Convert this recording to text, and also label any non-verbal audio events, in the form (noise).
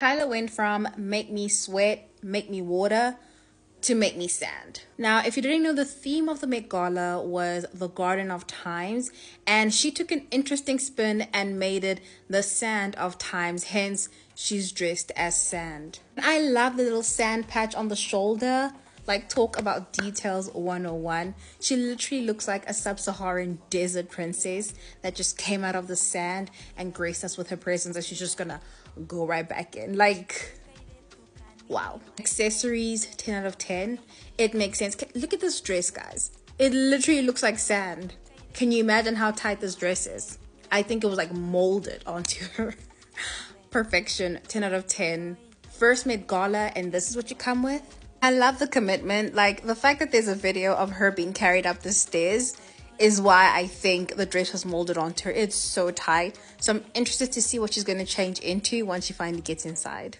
Tyla went from make me sweat, make me water to make me sand. Now, if you didn't know, the theme of the Met Gala was the Garden of Times, and she took an interesting spin and made it the Sand of Times, hence, she's dressed as sand. I love the little sand patch on the shoulder. Like, talk about details 101. She literally looks like a sub Saharan desert princess that just came out of the sand and graced us with her presence, and she's just gonna go right back in. Like, wow. Accessories, 10 out of 10. It makes sense. Look at this dress, guys. It literally looks like sand. Can you imagine how tight this dress is? I think it was like molded onto her. (laughs) Perfection, 10 out of 10. First Met Gala, and this is what you come with. I love the commitment. Like the fact that there's a video of her being carried up the stairs is why I think the dress was molded onto her. It's so tight. So I'm interested to see what she's going to change into once she finally gets inside.